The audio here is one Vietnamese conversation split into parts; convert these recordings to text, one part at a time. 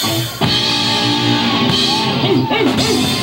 Hey, hey, hey!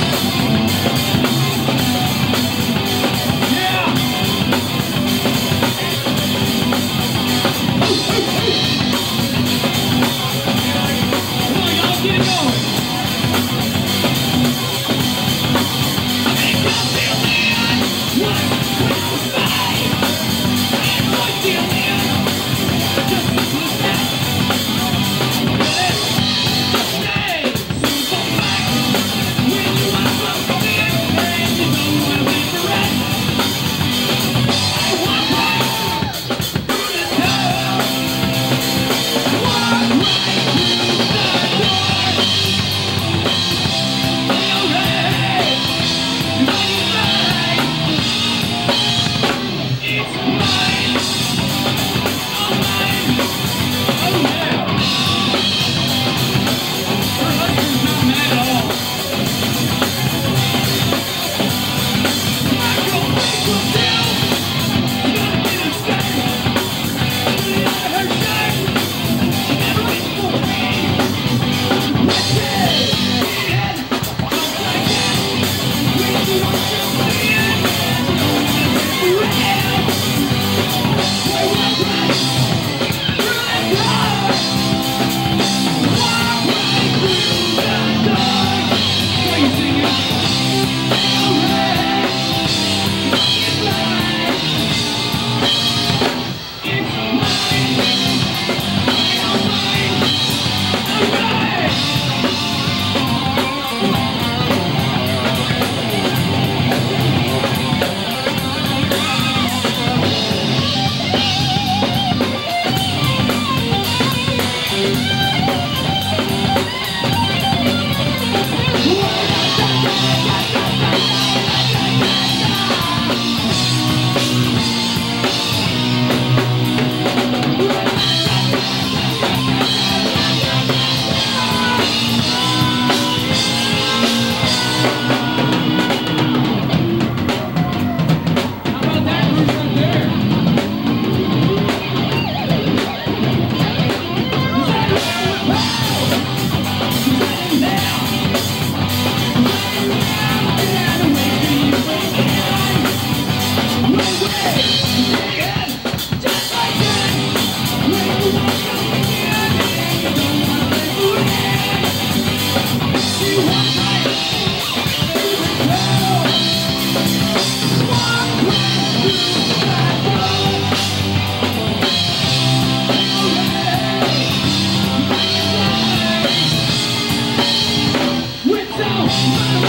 I don't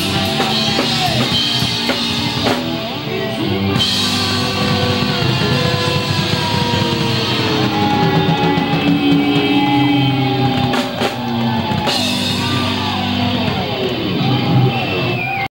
know.